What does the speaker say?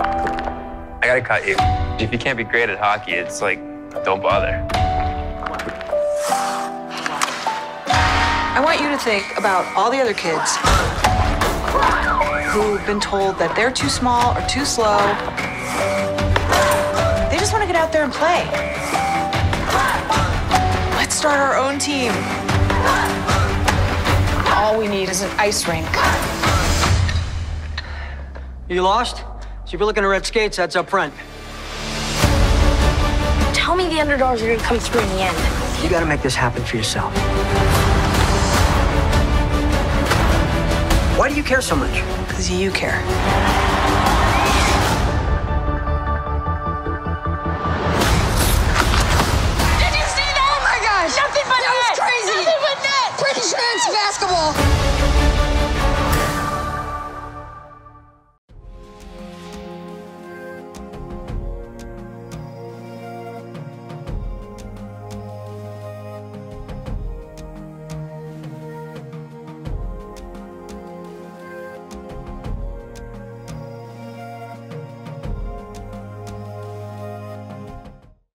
I gotta cut you. If you can't be great at hockey, it's like, don't bother. I want you to think about all the other kids who've been told that they're too small or too slow. They just want to get out there and play. Let's start our own team. All we need is an ice rink. You lost? So if you're looking to red skates, that's up front. Tell me the underdogs are gonna come through in the end. You gotta make this happen for yourself. Why do you care so much? Because you care. Did you see that? Oh my gosh! Nothing but that net. was crazy. Nothing but net. Pretty sure it's basketball.